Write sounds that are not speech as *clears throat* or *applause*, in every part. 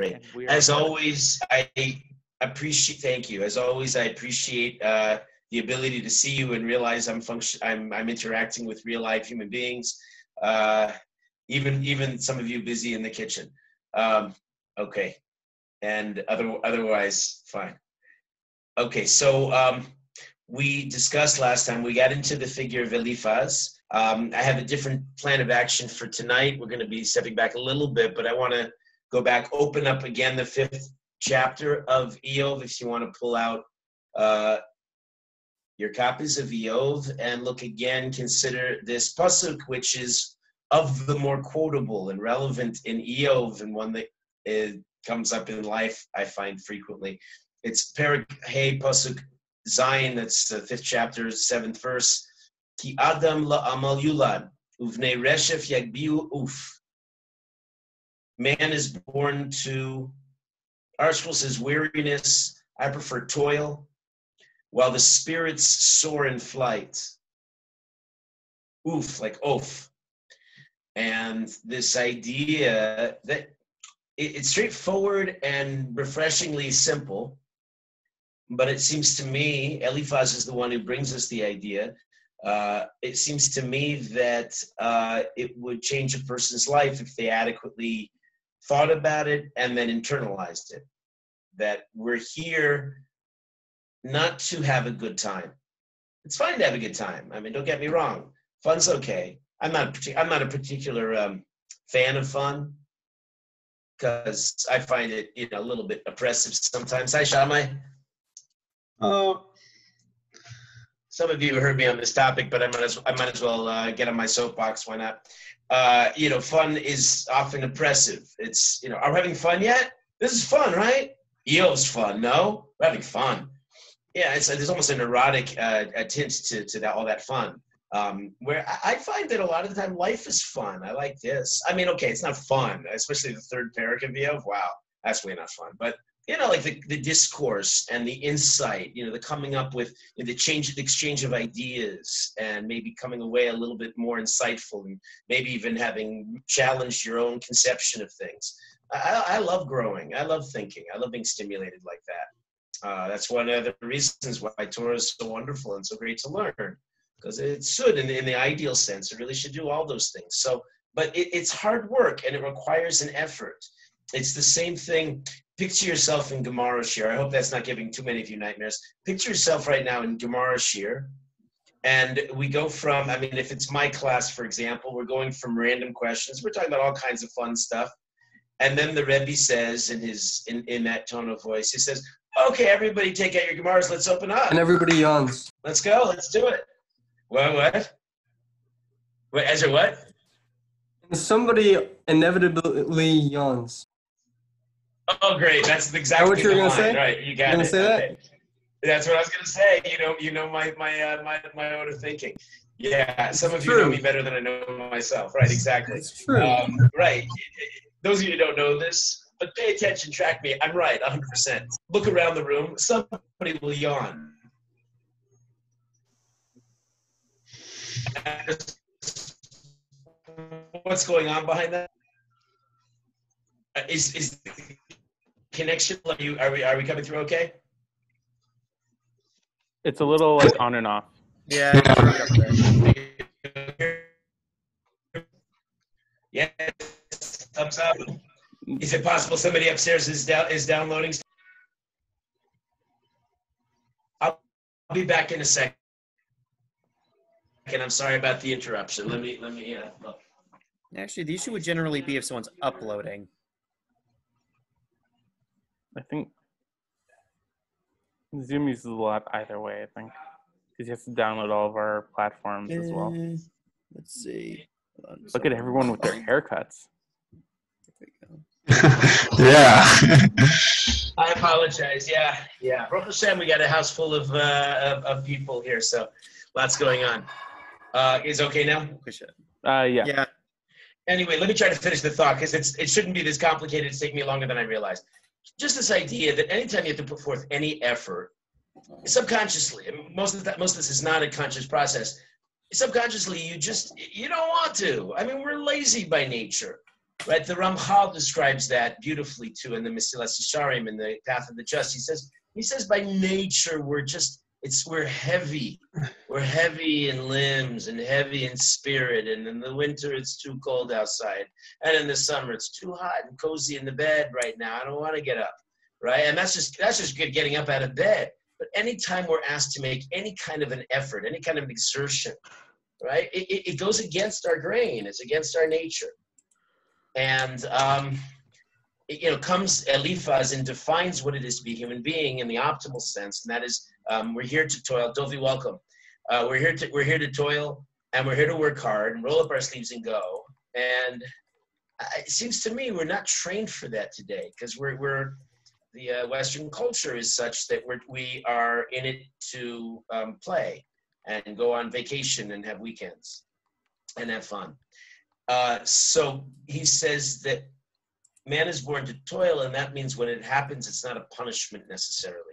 Great. And we are As always, I appreciate. Thank you. As always, I appreciate uh, the ability to see you and realize I'm function. I'm I'm interacting with real live human beings. Uh, even even some of you busy in the kitchen. Um, okay, and other otherwise fine. Okay, so um, we discussed last time. We got into the figure of Eliphaz. Um, I have a different plan of action for tonight. We're going to be stepping back a little bit, but I want to go back, open up again the fifth chapter of Iyov. If you want to pull out uh, your copies of Iyov and look again, consider this pasuk, which is of the more quotable and relevant in Iyov, and one that uh, comes up in life. I find frequently. It's Perik Hey pasuk Zayin. That's the fifth chapter, seventh verse. Ki Adam la amal yulad uvnei reshef yagbiu uf man is born to ArtScroll says weariness i prefer toil while the spirits soar in flight. Oof like oaf and this idea that it- it's straightforward and refreshingly simple but it seems to me eliphaz is the one who brings us the idea uh, it seems to me that uh, it would change a person's life if they adequately thought about it and then internalized it. That we're here not to have a good time. It's fine to have a good time. I mean, don't get me wrong. Fun's okay. I'm not. I'm not a particular um, fan of fun because I find it, you know, a little bit oppressive sometimes. Hi, Shamai. Oh, Some of you have heard me on this topic, but I might as I might as well uh, get on my soapbox. Why not? Uh, you know, fun is often oppressive. It's you know, are we having fun yet? This is fun, right? Eo's fun. No, we're having fun. Yeah, it's there's almost an erotic uh, tint to to that all that fun. Um, where I, find that a lot of the time life is fun. I like this. I mean, okay, it's not fun, especially the third parak of. Wow, that's way not fun. But you know, like the, the discourse and the insight, you know, the coming up with the change, the exchange of ideas, and maybe coming away a little bit more insightful, and maybe even having challenged your own conception of things. I, I love growing. I love thinking. I love being stimulated like that. Uh, that's one of the reasons why Torah is so wonderful and so great to learn, because it should, in, in the ideal sense, it really should do all those things. So, but it, it's hard work and it requires an effort. It's the same thing picture yourself in Gemara shiur. I hope that's not giving too many of you nightmares. Picture yourself right now in Gemara shiur. And we go from, I mean, if it's my class, for example, we're going from random questions. We're talking about all kinds of fun stuff. And then the Rebbe says in his in, in that tone of voice, he says, Okay, everybody take out your Gemaras, let's open up. And everybody yawns. Let's go, let's do it. What what? What Ezra what? And somebody inevitably yawns. Oh, great! That's exactly what you were gonna say? Right, you got You it. say that? Okay. That's what I was gonna say. You know, you know my my uh, my my order of thinking. Yeah, some of you know me better than I know myself. Right, exactly. It's true. Um, right. Those of you who don't know this, but pay attention, track me. I'm right, 100%. Look around the room. Somebody will yawn. What's going on behind that? Is is connection? Are you are we are we coming through okay? It's a little like on and off. yeah. you broke up there. Yes. Thumbs up. Is it possible somebody upstairs is down is downloading? I'll, I'll be back in a second. And I'm sorry about the interruption. Let me let me uh, look. Actually, the issue would generally be if someone's uploading. I think Zoom uses a lot either way. I think because you have to download all of our platforms as well. Eh, Let's see. Hold on, Look at everyone with their haircuts. There we go. yeah. *laughs* I apologize. Yeah, yeah. Baruch Hashem, we got a house full of uh, of, of people here, so lots going on. Uh, is okay now? Uh, yeah. Yeah. anyway, let me try to finish the thought because it's it shouldn't be this complicated. It's taking me longer than I realized. Just this idea that anytime you have to put forth any effort, subconsciously, most of that, most of this is not a conscious process. Subconsciously, you just you don't want to. I mean, we're lazy by nature. Right? The Ramchal describes that beautifully too in the Mesilas Yesharim in the Path of the Just. He says, he says by nature we're just it's we're heavy. We're heavy in limbs and heavy in spirit. And in the winter it's too cold outside. And in the summer it's too hot and cozy in the bed right now. I don't want to get up. Right? And that's just that's just good getting up out of bed. But anytime we're asked to make any kind of an effort, any kind of exertion, right? It, it, it goes against our grain. It's against our nature. And um, it, you know, comes Eliphaz and defines what it is to be human being in the optimal sense, and that is um, we're here to toil. Dovi, welcome. Uh, we're here to we're here to toil, and we're here to work hard and roll up our sleeves and go. And it seems to me we're not trained for that today because we're we're the uh, Western culture is such that we're, we are in it to um, play and go on vacation and have weekends and have fun. Uh, so he says that man is born to toil, and that means when it happens, it's not a punishment necessarily.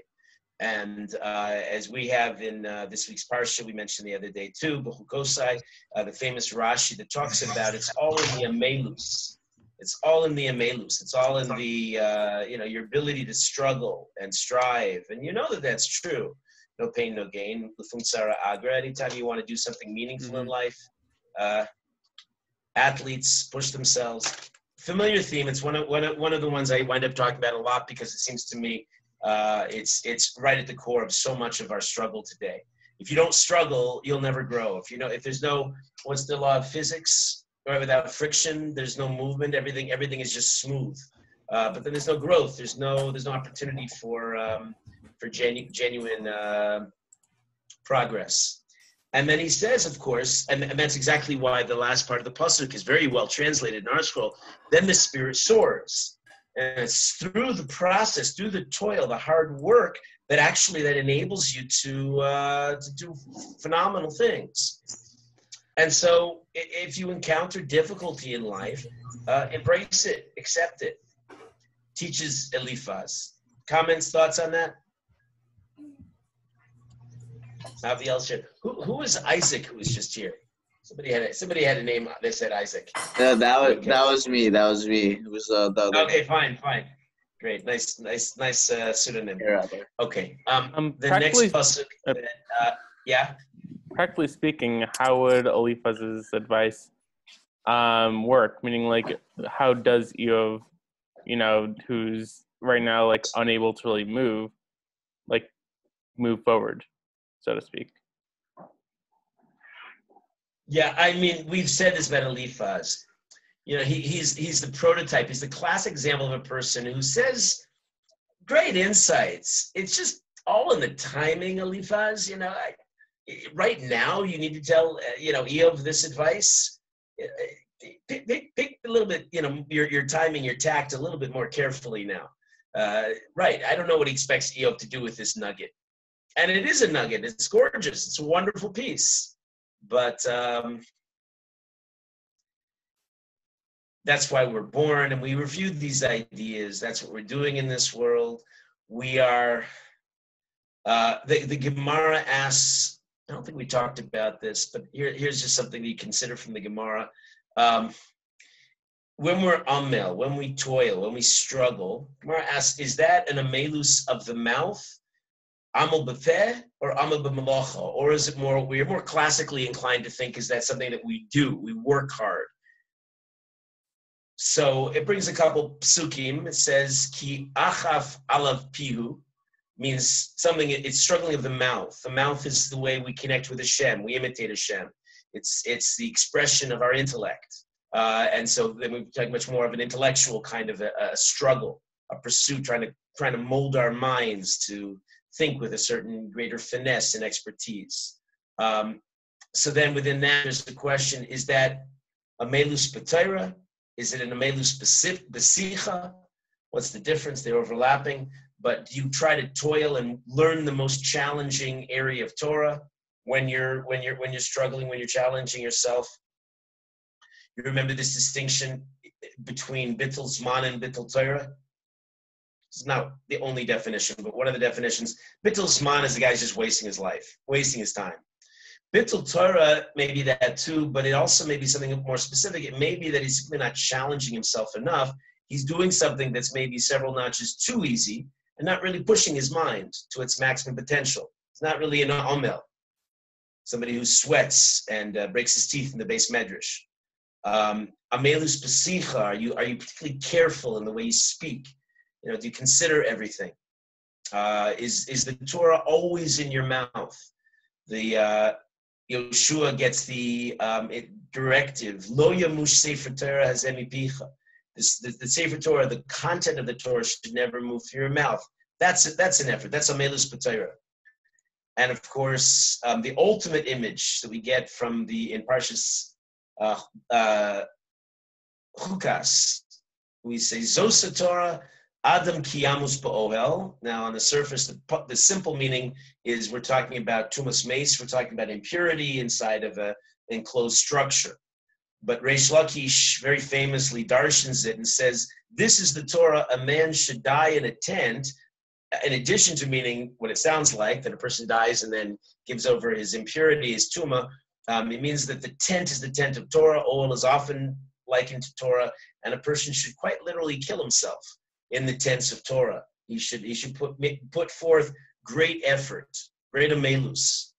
And uh, as we have in uh, this week's parsha, we mentioned the other day too, Bechukosai, uh, the famous Rashi that talks about it's all in the Amelus. It's all in the Amelus. It's all in the, uh, you know, your ability to struggle and strive. And you know that that's true. No pain, no gain. Sarah Agra. Anytime you want to do something meaningful mm-hmm. in life, uh, athletes push themselves. Familiar theme. It's one of, one of one of the ones I wind up talking about a lot because it seems to me uh, it's it's right at the core of so much of our struggle today. If you don't struggle, you'll never grow. If you know, if there's no what's the law of physics? Right, without friction, there's no movement. Everything everything is just smooth. Uh, but then there's no growth. There's no there's no opportunity for um, for genu- genuine uh, progress. And then he says, of course, and, and, that's exactly why the last part of the pasuk is very well translated in ArtScroll. Then the spirit soars, and it's through the process, through the toil, the hard work that actually that enables you to uh, to do phenomenal things. And so, if you encounter difficulty in life, uh, embrace it, accept it. Teaches Eliphaz. Comments, thoughts on that? Aviel. Who who is Isaac? Who was just here? Somebody had a, somebody had a name. They said Isaac. Yeah, that was okay. that was me. That was me. It was uh, the other Okay, fine, fine. Great, nice, nice, nice uh, pseudonym. Okay. Um, um the next pasuk. Uh, uh, yeah. Practically speaking, how would Eliphaz's advice um, work? Meaning, like, how does Iyov, you know, who's right now like unable to really move, like, move forward? so to speak. Yeah, I mean, we've said this about Eliphaz. You know, he, he's he's the prototype. He's the classic example of a person who says great insights. It's just all in the timing, Eliphaz. You know, I, right now you need to tell uh, you know Iyov this advice. Pick, pick, pick, a little bit, you know, your your timing, your tact a little bit more carefully now. Uh, right. I don't know what he expects Iyov to do with this nugget and it is a nugget. It's gorgeous. It's a wonderful piece, but um, that's why we're born, and we review these ideas. That's what we're doing in this world. We are. Uh, the the Gemara asks. I don't think we talked about this, but here, here's just something to consider from the Gemara. Um, when we're amel, when we toil, when we struggle, Gemara asks, is that an amelus of the mouth amal b'feh or amal b'malacha? Or is it more, we're more classically inclined to think is that something that we do, we work hard. So it brings a couple psukim. It says, ki achaf alav pihu, means something, it's struggling of the mouth. The mouth is the way we connect with Hashem, we imitate Hashem. It's, it's the expression of our intellect. Uh, and so then we take much more of an intellectual kind of a, a struggle, a pursuit, trying to trying to mold our minds to think with a certain greater finesse and expertise. Um, so then within that, there's the question, is that a melus patira? Is it an amelus specific besicha? What's the difference? They're overlapping. But do you try to toil and learn the most challenging area of Torah when you're when you're when you're struggling, when you're challenging yourself? You remember this distinction between bittul zman and bittul Torah? It's not the only definition, but one of the definitions. Bittul Zman is the guy's just wasting his life, wasting his time. Bittul Torah may be that too, but it also may be something more specific. It may be that he's simply not challenging himself enough. He's doing something that's maybe several notches too easy and not really pushing his mind to its maximum potential. It's not really an omel, somebody who sweats and uh, breaks his teeth in the beis medrash. Um, amelus pasicha, are you, are you particularly careful in the way you speak? You know, do you consider everything? Uh, is, is the Torah always in your mouth? The uh, Yehoshua gets the um, directive, Lo yamush sefer Torah has emipicha. This, the, the Sefer Torah, the content of the Torah should never move through your mouth. That's that's an effort. That's a melus patera. And of course, um, the ultimate image that we get from the in Parshas uh, uh, Chukas, we say Zosa Torah Adam kiyamus ba'ohel. Now, on the surface, the, the simple meaning is we're talking about tumas meis. We're talking about impurity inside of a enclosed structure. But Reish Lakish very famously darshans it and says, This is the Torah, a man should die in a tent, in addition to meaning what it sounds like, that a person dies and then gives over his impurity, his tuma. Um, it means that the tent is the tent of Torah. Oil is often likened to Torah, and a person should quite literally kill himself in the tents of Torah. He should he should put put forth great effort, great amelus.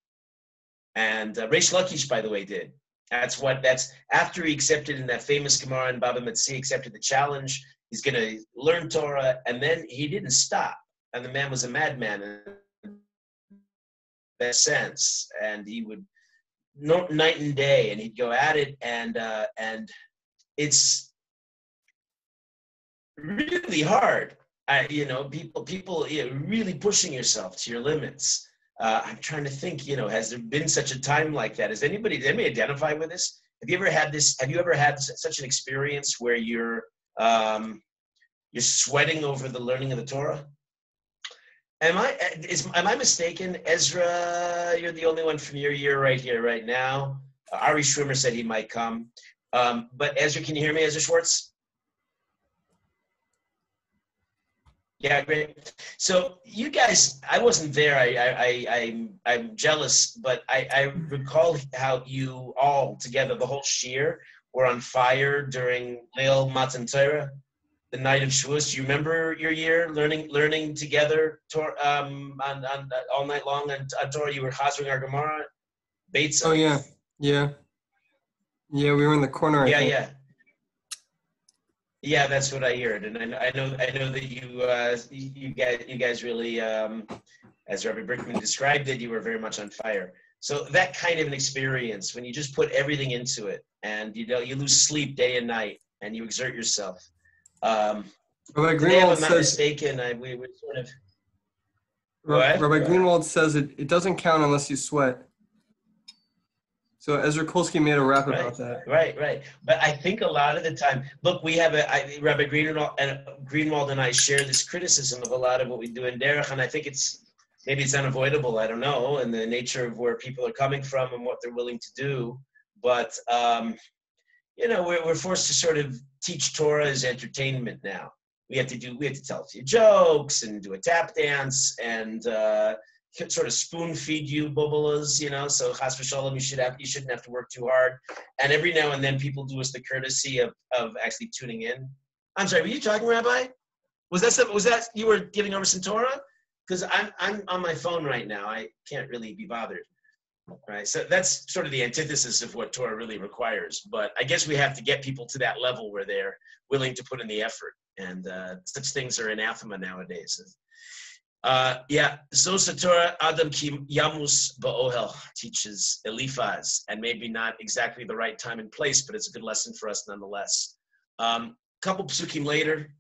And uh, Reish Lakish, by the way, did. That's what that's after he accepted in that famous Gemara and Baba Metzia, accepted the challenge. He's going to learn Torah, and then he didn't stop. And the man was a madman in that sense, and he would night and day, and he'd go at it, and uh, and it's really hard. I, you know, people people you know, really pushing yourself to your limits uh, I'm trying to think, you know, has there been such a time like that? Has anybody, does anybody identify with this? Have you ever had this, have you ever had such an experience where you're, um, you're sweating over the learning of the Torah? Am I, is, am I mistaken? Ezra, you're the only one from your year right here, right now. Uh, Ari Schwimmer said he might come. Um, but Ezra, can you hear me, Ezra Schwartz? Yeah, great. So you guys, I wasn't there. I, I, I, am jealous, but I, I recall how you all together, the whole shear, were on fire during Leil Matan Torah, the night of Shavuos. Do you remember your year learning, learning together, um, on, on, all night long and on Torah? You were hazarding our Gemara, Bates. Oh yeah, yeah, yeah. We were in the corner. I yeah, think. yeah. Yeah, that's what I heard, and I, I know I know that you uh, you guys you guys really, um, as Rabbi Brickman described it, you were very much on fire. So that kind of an experience, when you just put everything into it, and you know you lose sleep day and night, and you exert yourself. Um, Rabbi Greenwald I'm not says. mistaken, I, we were sort of Ra- ahead. Rabbi Greenwald says it, it doesn't count unless you sweat. So Ezra Kolsky made a rap Right. about that. Right, right. But I think a lot of the time, look, we have a I, Rabbi Greenwald and Greenwald and I share this criticism of a lot of what we do in Derech, and I think it's maybe it's unavoidable. I don't know, and the nature of where people are coming from and what they're willing to do. But um, you know, we're we're forced to sort of teach Torah as entertainment now. We have to do we have to tell a few jokes and do a tap dance and. Uh, sort of spoon feed you bubulas, you know. So v'shalom, you should have you shouldn't have to work too hard. And every now and then, people do us the courtesy of of actually tuning in. I'm sorry, were you talking, Rabbi? Was that some, was that you were giving over some Torah? Because I'm I'm on my phone right now. I can't really be bothered. Right. So that's sort of the antithesis of what Torah really requires. But I guess we have to get people to that level where they're willing to put in the effort. And uh, such things are anathema nowadays. Uh, yeah, Zosa Torah Adam Kim Yamus Ba'ohel teaches Eliphaz, and maybe not exactly the right time and place, but it's a good lesson for us nonetheless. Um, couple psukim later,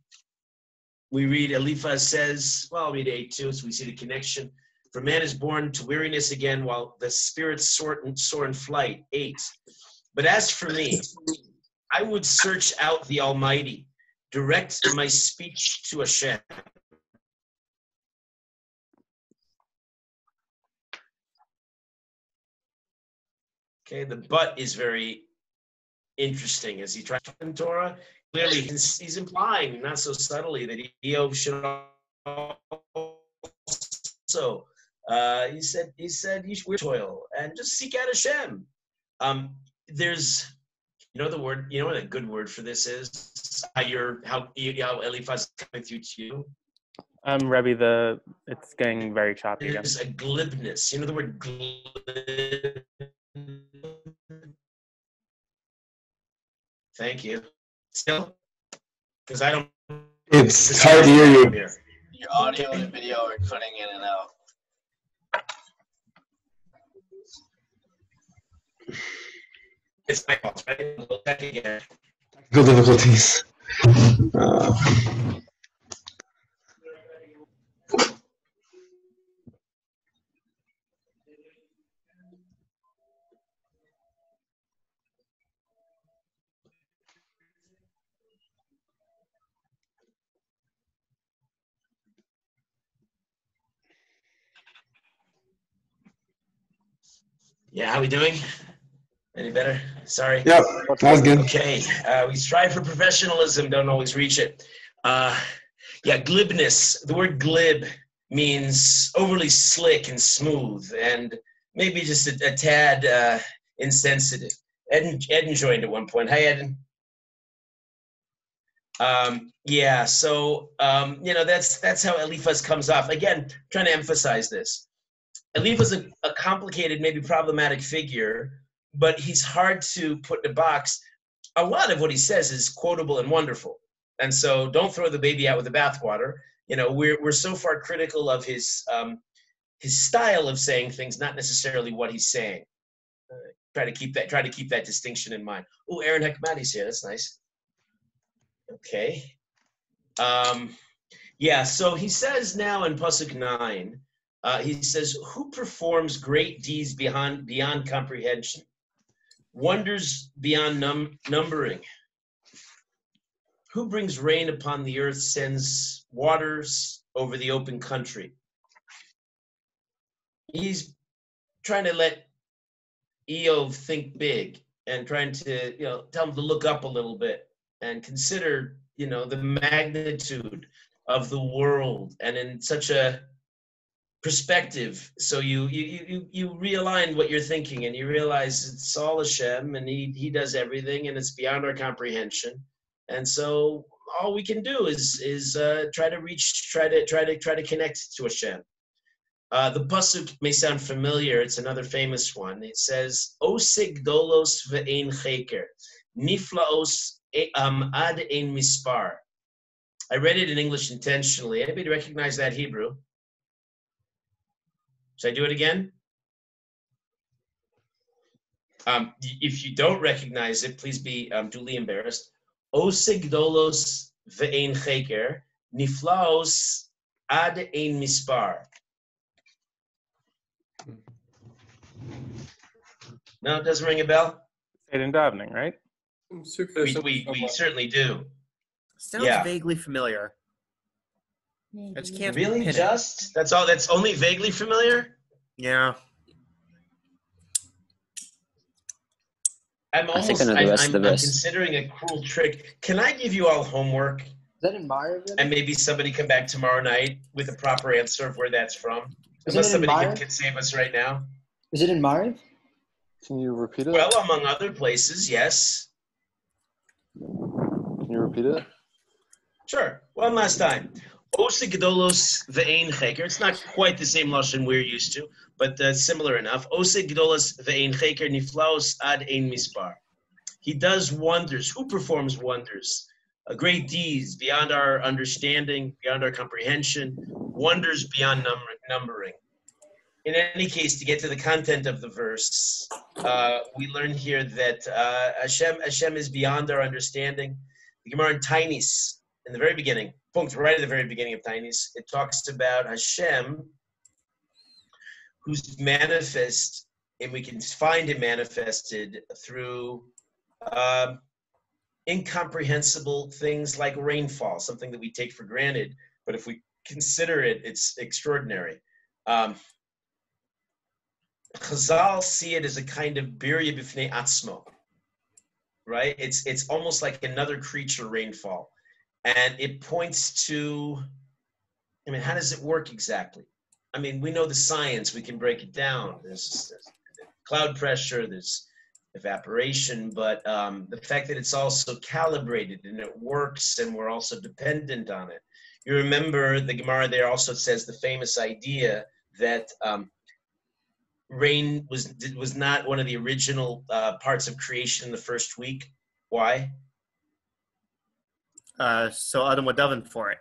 we read Eliphaz says, well, I'll read 8 too, so we see the connection. For man is born to weariness again, while the spirits soar in, soar in flight. 8. But as for me, I would search out the Almighty, direct my speech to Hashem. Okay, the but is very interesting as he tries to in Torah. Clearly, he's, he's implying, not so subtly, that Iyov should also Uh, he said, he said, you should toil and just seek out Hashem. Um, there's, you know, the word, you know what a good word for this is? How you're, how, you, how Eliphaz is coming through to you. Um, Rebbe, the it's getting very choppy again. There's a glibness. You know the word glib? Thank you. Still? Because I don't. It's hard to hear you. Here. Your audio and video are cutting in and out. It's my fault, right? We'll check again. Technical difficulties. Uh, Yeah, how we doing? Any better? Sorry. yep, that was good. Okay, uh, we strive for professionalism, don't always reach it. Uh, yeah, glibness. The word glib means overly slick and smooth, and maybe just a, a tad uh, insensitive. Ed, Eden joined at one point. Hi, Eden. Um, yeah, so um, you know that's that's how Eliphaz comes off. Again, trying to emphasize this. Eliphaz is a, a complicated, maybe problematic figure, but he's hard to put in a box. A lot of what he says is quotable and wonderful, and so don't throw the baby out with the bathwater. You know, we're we're so far critical of his um, his style of saying things, not necessarily what he's saying. Uh, try to keep that try to keep that distinction in mind. Oh, Aaron Hekmati's here. That's nice. Okay. Um, yeah. So he says now in pasuk nine. Uh, he says, "Who performs great deeds beyond beyond comprehension, wonders beyond num- numbering? Who brings rain upon the earth, sends waters over the open country?" He's trying to let Iyov think big and trying to, you know, tell him to look up a little bit and consider, you know, the magnitude of the world and in such a perspective. So you you you you realign what you're thinking and you realize it's all Hashem and he he does everything and it's beyond our comprehension. And so all we can do is is uh, try to reach try to try to try to connect to Hashem. Uh, the pasuk may sound familiar. It's another famous one. It says osig dolos ve'ein cheker niflaos um, ad ein mispar. I read it in English intentionally. Anybody recognize that Hebrew should I do it again? Um, if you don't recognize it, please be um, duly embarrassed. Osigdolos ve'ein cheker, niflaos ad ein mispar. No, it doesn't ring a bell? Say it in davening, right? We, we, we certainly do. Sounds Yeah. vaguely familiar. I just can't Really? pin it. Just? That's all? That's only vaguely familiar? Yeah. I'm I think almost, I know the I'm, rest I'm, of the I'm considering a cruel trick. Can I give you all homework? Is that in Maariv? and maybe somebody come back tomorrow night with a proper answer of where that's from. Is Unless it in somebody can, can save us right now. Is it in Maariv? Can you repeat it? Well, among other places, yes. Can you repeat it? Sure. One last time. Osa Gedolos ve'ein cheker. It's not quite the same lashon we're used to, but uh, similar enough. Osa Gedolos ve'ein cheker ad ein mispar. He does wonders. Who performs wonders? Great deeds beyond our understanding, beyond our comprehension, wonders beyond number, numbering. In any case, to get to the content of the verse, uh, we learn here that uh, Hashem, Hashem is beyond our understanding. The Gemara in Tainis, in the very beginning, punkt right at the very beginning of Tainis, it talks about Hashem, who's manifest, and we can find him manifested through um, incomprehensible things like rainfall, something that we take for granted, but if we consider it, it's extraordinary. Um, Chazal see it as a kind of birya b'fnei atzmo, right? It's it's almost like another creature rainfall, and it points to. I mean, how does it work exactly? I mean, we know the science. We can break it down. There's, there's cloud pressure. There's evaporation, but um, the fact that it's also calibrated and it works, and we're also dependent on it. You remember the Gemara there also says the famous idea that um, rain was was not one of the original uh, parts of creation in the first week. Why? Uh, so Adam would daven for it.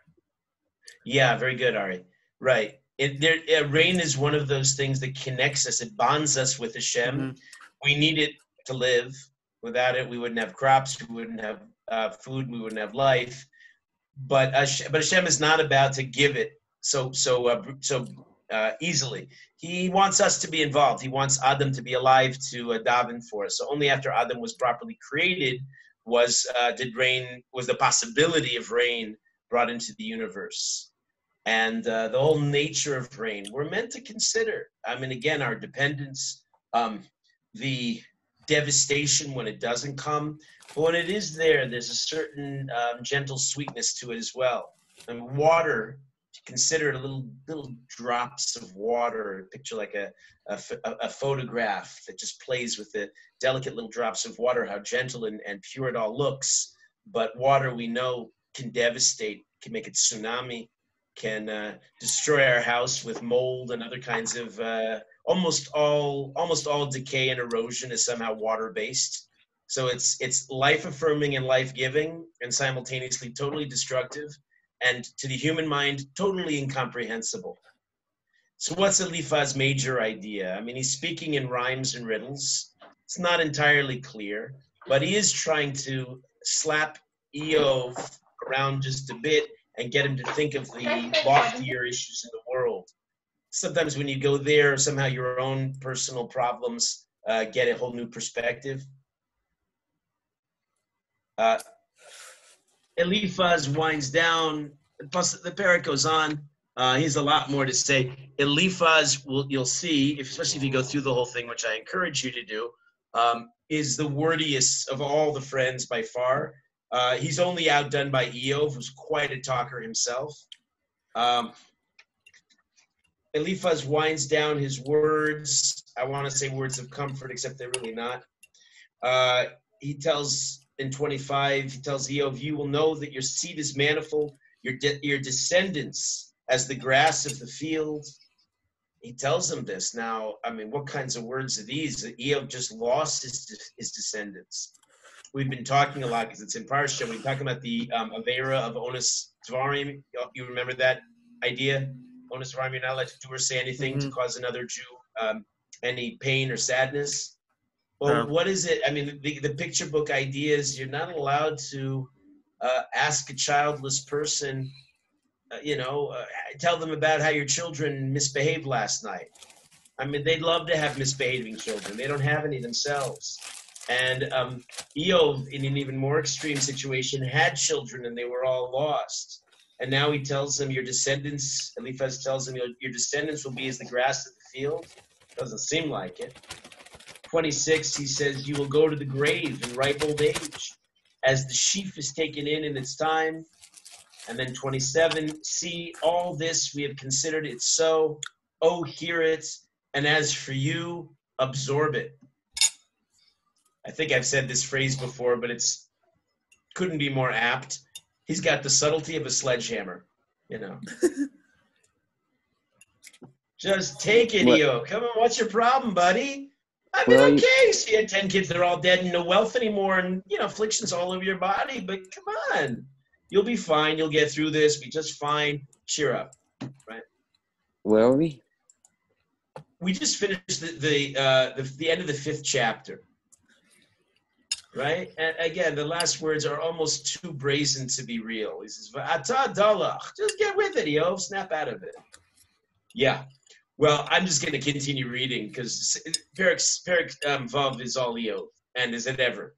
Yeah, very good, Ari. Right. It, there, uh, rain is one of those things that connects us. It bonds us with Hashem. Mhm. We need it to live. Without it, we wouldn't have crops. We wouldn't have uh, food. We wouldn't have life. But Hashem, but Hashem is not about to give it so so uh, so uh, easily. He wants us to be involved. He wants Adam to be alive to uh, daven for us. So only after Adam was properly created was uh, did rain was the possibility of rain brought into the universe. And uh, the whole nature of rain we're meant to consider. I mean again our dependence um, the devastation when it doesn't come but when it is there there's a certain um, gentle sweetness to it as well. And water if you consider it a little little drops of water. Picture like a, a, a- a photograph that just plays with the delicate little drops of water how gentle and, and pure it all looks. But water we know can devastate can make it tsunami can uh, destroy our house with mold and other kinds of uh, almost all almost all decay and erosion is somehow water based so it's it's life affirming and life giving and simultaneously totally destructive and to the human mind totally incomprehensible so what's Eliphaz's major idea i mean he's speaking in rhymes and riddles it's not entirely clear but he is trying to slap Iyov around just a bit and get him to think of the loftier issues in the world. Sometimes when you go there, somehow your own personal problems uh, get a whole new perspective. Uh, Eliphaz winds down, plus the parrot goes on. Uh, he has a lot more to say. Eliphaz, will, you'll see, especially if you go through the whole thing, which I encourage you to do, um, is the wordiest of all the friends by far. Uh, he's only outdone by Iyov, who's quite a talker himself. Um, Eliphaz winds down his words. I want to say words of comfort, except they're really not. Uh, he tells in 25, he tells Iyov, You will know that your seed is manifold, your, de- your descendants as the grass of the field. He tells him this. Now, I mean, what kinds of words are these? Iyov just lost his, his descendants we've been talking a lot because it's in Parsha. We talk about the um, Avera of Onus Dvarim. You remember that idea? Onus Dvarim, you're not allowed to do or say anything to cause another Jew um, any pain or sadness. Well, Yeah. what is it? I mean, the, the picture book idea is you're not allowed to uh, ask a childless person, uh, you know, uh, tell them about how your children misbehaved last night. I mean, they'd love to have misbehaving children. They don't have any themselves. And um, Iyov, in an even more extreme situation, had children and they were all lost. And now he tells them, Your descendants, Eliphaz tells them, Your your descendants will be as the grass of the field. Doesn't seem like it. 26, he says, You will go to the grave in ripe old age, as the sheaf is taken in in its time. And then 27, See, all this we have considered it so. Oh, hear it. And as for you, absorb it. I think I've said this phrase before, but it's couldn't be more apt. He's got the subtlety of a sledgehammer, you know. *laughs* Just take it, What- Eo. Come on, what's your problem, buddy? I mean, Well, okay, so you had 10 kids, they're all dead and no wealth anymore, and, you know, afflictions all over your body, but come on. You'll be fine. You'll get through this. Be just fine. Cheer up. Where are we? we just finished the the, uh, the the end of the fifth chapter, right? And again, the last words are almost too brazen to be real. He says, "Ata dalach." Just get with it, yo. Snap out of it. Yeah. Well, I'm just going to continue reading because Perik um, Vav is all Iyov, and is it ever?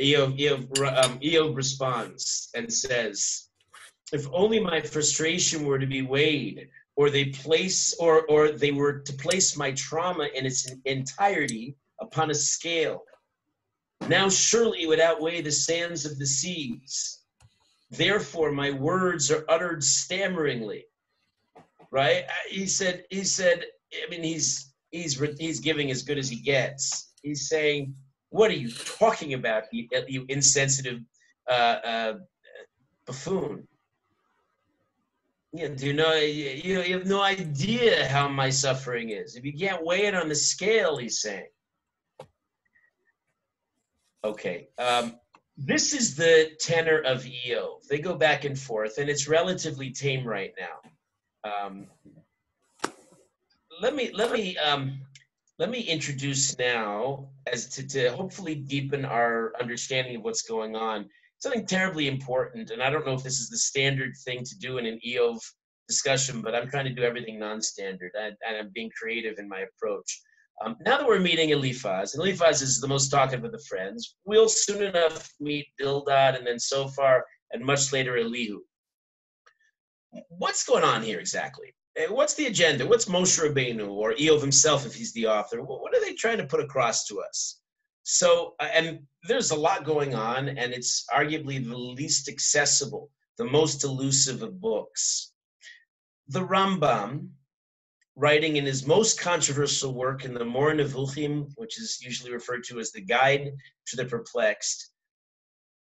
Iyov Iyov um, responds and says, "If only my frustration were to be weighed." or they place or or they were to place my trauma in its entirety upon a scale now surely it would outweigh the sands of the seas therefore my words are uttered stammeringly right? Uh, He said, he said, I mean, he's he's he's giving as good as he gets. He's saying, "What are you talking about, you, you insensitive uh, uh, buffoon? You, do you know? You, you have no idea how my suffering is. If you can't weigh it on the scale, he's saying." Okay. Um, this is the tenor of EO. They go back and forth, and it's relatively tame right now. Um, let me let me um, let me introduce now, as to, to hopefully deepen our understanding of what's going on. Something terribly important, and I don't know if this is the standard thing to do in an EO discussion, but I'm trying to do everything non-standard, and, and I'm being creative in my approach. Um, now that we're meeting Eliphaz, and Eliphaz is the most talkative of the friends, we'll soon enough meet Bildad and then Sophar and much later Elihu. What's going on here exactly? Eh, What's the agenda? What's Moshe Rabbeinu or Iyov himself, if he's the author? What are they trying to put across to us? So, uh, and there's a lot going on, and it's arguably the least accessible, the most elusive of books. The Rambam, writing in his most controversial work in the Moreh Nevuchim, which is usually referred to as the Guide to the Perplexed,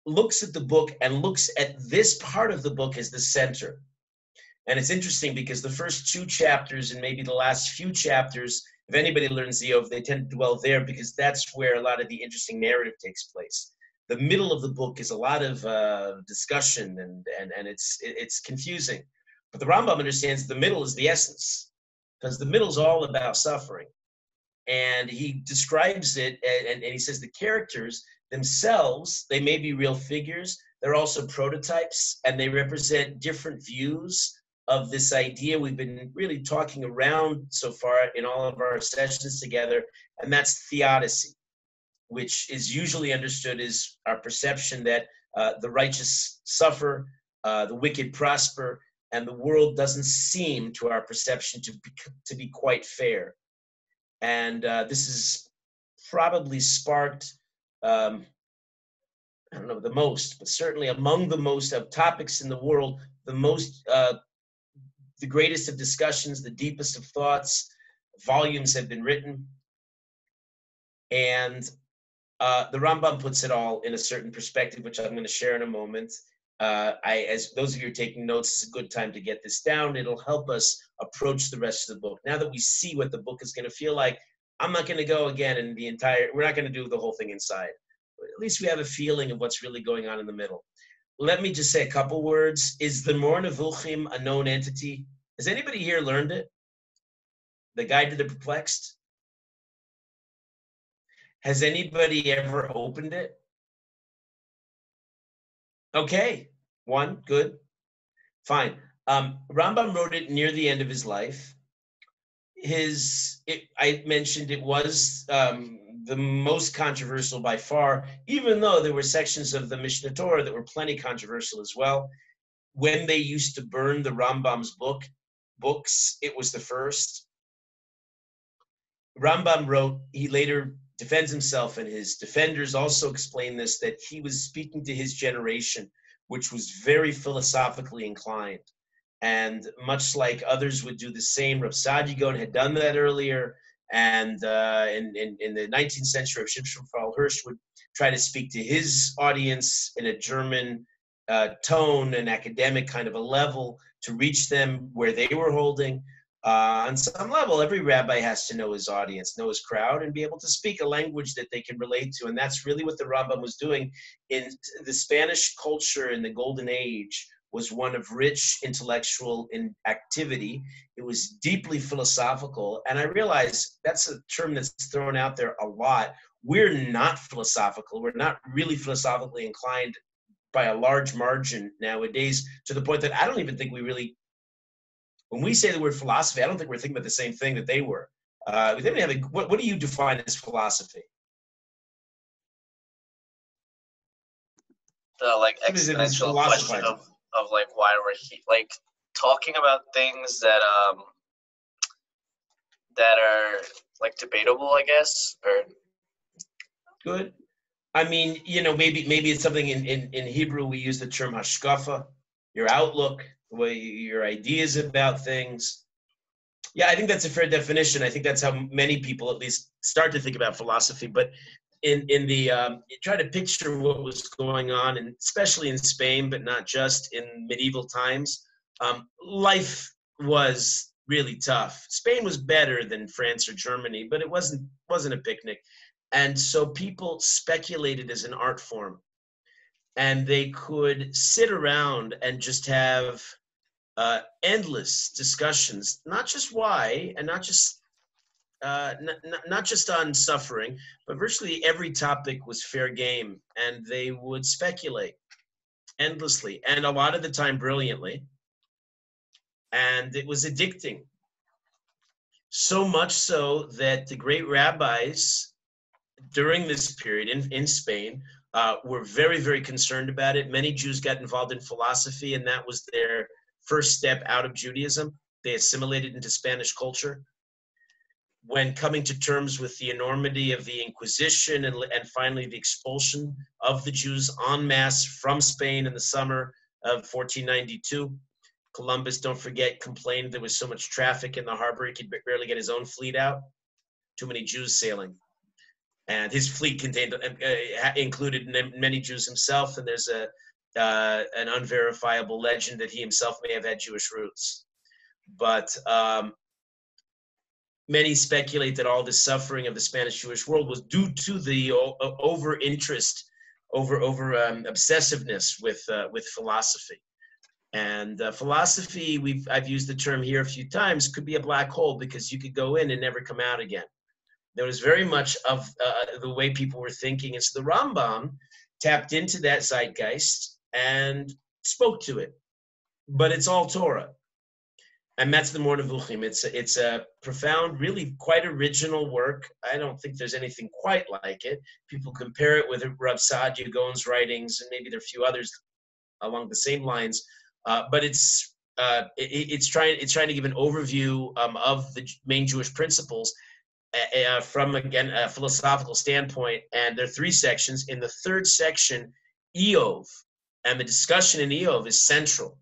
looks at the book and looks at this part of the book as the center. And it's interesting because the first two chapters and maybe the last few chapters, if anybody learns Iyov, they tend to dwell there because that's where a lot of the interesting narrative takes place. The middle of the book is a lot of uh, discussion and, and, and it's, it's confusing. But the Rambam understands the middle is the essence because the middle is all about suffering. And he describes it and, and, and he says the characters themselves, they may be real figures, they're also prototypes and they represent different views of this idea we've been really talking around so far in all of our sessions together, and that's theodicy, which is usually understood as our perception that uh, the righteous suffer, uh, the wicked prosper, and the world doesn't seem, to our perception, to be, to be quite fair. And uh, this is probably sparked um, I don't know the most, but certainly among the most of topics in the world, the most, uh, the greatest of discussions, the deepest of thoughts, volumes have been written, and uh, the Rambam puts it all in a certain perspective, which I'm going to share in a moment. Uh, I, as those of you are taking notes, it's a good time to get this down. It'll help us approach the rest of the book. Now that we see what the book is going to feel like, I'm not going to go again in the entire. We're not going to do the whole thing inside at least we have a feeling of what's really going on in the middle. Let me just say a couple words. Is the Moreh Nevuchim a known entity? Has anybody here learned it? The Guide to the Perplexed? Has anybody ever opened it? Okay, one, good, fine. Um, Rambam wrote it near the end of his life. His, it, I mentioned it was um, the most controversial by far, even though there were sections of the Mishneh Torah that were plenty controversial as well. When they used to burn the Rambam's book, books, it was the first. Rambam wrote, he later defends himself, and his defenders also explain this that he was speaking to his generation, which was very philosophically inclined. And much like others would do the same, Rav Saadia Gaon had done that earlier. And uh, in, in, in the 19th century, Rav Hirsch would try to speak to his audience in a German uh, tone, an academic kind of a level, to reach them where they were holding. Uh, on some level, every rabbi has to know his audience, know his crowd, and be able to speak a language that they can relate to. And that's really what the Rambam was doing in the Spanish culture in the Golden Age was one of rich intellectual in activity. It was deeply philosophical. And I realize that's a term that's thrown out there a lot. We're not philosophical. We're not really philosophically inclined by a large margin nowadays to the point that I don't even think we really, when we say the word philosophy, I don't think we're thinking about the same thing that they were. Uh, they have a, what, what do you define as philosophy? the like it, it's existential question of, of like why we're he- like talking about things that um that are like debatable, I guess, or Good. I mean, you know, maybe maybe it's something in, in, in Hebrew we use the term hashkafa, your outlook, the way you- your ideas about things. Yeah, I think that's a fair definition. I think that's how many people at least start to think about philosophy. But in in the um, try to picture what was going on, and especially in Spain, but not just in medieval times, um, life was really tough. Spain was better than France or Germany, but it wasn't wasn't a picnic, and so people speculated as an art form, and they could sit around and just have uh, endless discussions, not just why, and not just uh, n- not just on suffering, but virtually every topic was fair game, and they would speculate endlessly, and a lot of the time brilliantly. And it was addicting. So much so that the great rabbis during this period in, in Spain uh, were very, very concerned about it. Many Jews got involved in philosophy, and that was their first step out of Judaism. They assimilated into Spanish culture. When coming to terms with the enormity of the Inquisition and, and finally the expulsion of the Jews en masse from Spain in the summer of 1492, Columbus, don't forget, complained there was so much traffic in the harbor he could barely get his own fleet out. Too many Jews sailing. And his fleet contained uh, included many Jews himself, and there's a uh, an unverifiable legend that he himself may have had Jewish roots. But um, many speculate that all the suffering of the Spanish Jewish world was due to the over interest, over over um, obsessiveness with uh, with philosophy. And uh, philosophy, we've I've used the term here a few times, could be a black hole because you could go in and never come out again. There was very much of uh, the way people were thinking, and so the Rambam tapped into that zeitgeist and spoke to it. But it's all Torah. And that's the Moreh Nevuchim. It's a, it's a profound, really quite original work. I don't think there's anything quite like it. People compare it with Rav Gaon's writings, and maybe there are a few others along the same lines. Uh, but it's uh, it, it's trying it's trying to give an overview um, of the main Jewish principles uh, uh, from again a philosophical standpoint. And there are three sections. In the third section, Iyov, and the discussion in Iyov is central.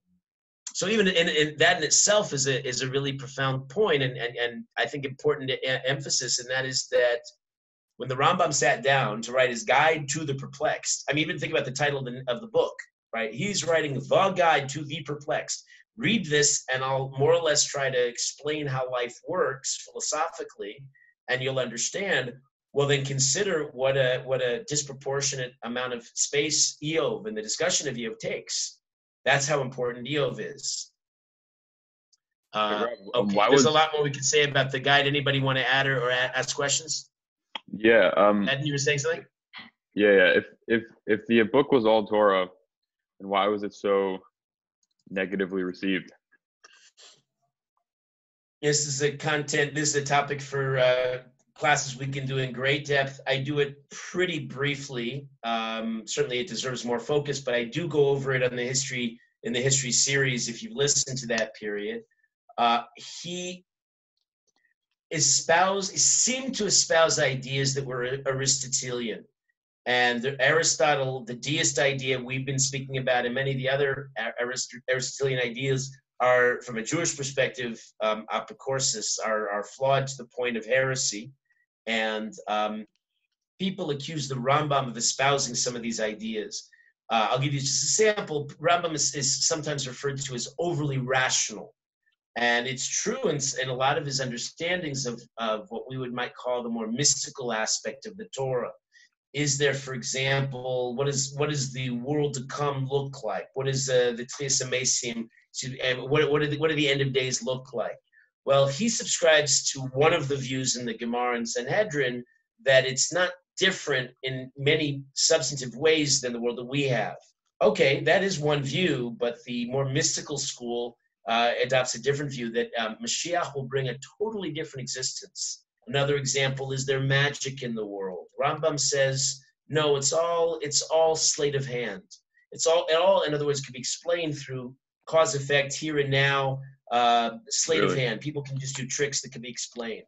So even in, in, that in itself is a is a really profound point and and, and I think important emphasis, and that is that when the Rambam sat down to write his guide to the perplexed, I mean, even think about the title of the, of the book, right? He's writing the guide to the perplexed. Read this, and I'll more or less try to explain how life works philosophically, and you'll understand well then consider what a what a disproportionate amount of space Iyov and the discussion of Iyov takes. That's how important Iyov is. Uh, um, okay, why there's was- a lot more we could say about the guide. Anybody want to add or, or ask questions? Yeah. Um. Ed, you were saying something? Yeah. Yeah. If if if the book was all Torah, then why was it so negatively received? This is a content. This is a topic for uh, classes we can do in great depth. I do it pretty briefly. Um, certainly, it deserves more focus, but I do go over it on the history in the history series. If you've listened to that period, uh, he espoused seemed to espouse ideas that were Aristotelian. And the Aristotle, the deist idea we've been speaking about, and many of the other Arist- Aristotelian ideas are, from a Jewish perspective, um, apocorsis, are, are flawed to the point of heresy. And um, people accuse the Rambam of espousing some of these ideas. Uh, I'll give you just a sample. Rambam is, is, sometimes referred to as overly rational. And it's true in, in a lot of his understandings of, of what we would might call the more mystical aspect of the Torah. Is there, for example, what is what does the world to come look like? What is uh, the Techiyas Hameisim? What what, are the, what do the end of days look like? Well, he subscribes to one of the views in the Gemara and Sanhedrin that it's not different in many substantive ways than the world that we have. Okay, that is one view, but the more mystical school uh, adopts a different view that um, Mashiach will bring a totally different existence. Another example is there magic in the world. Rambam says, no, it's all it's all sleight of hand. It's all it all, in other words, can be explained through cause effect here and now, uh, sleight of hand. People can just do tricks that can be explained.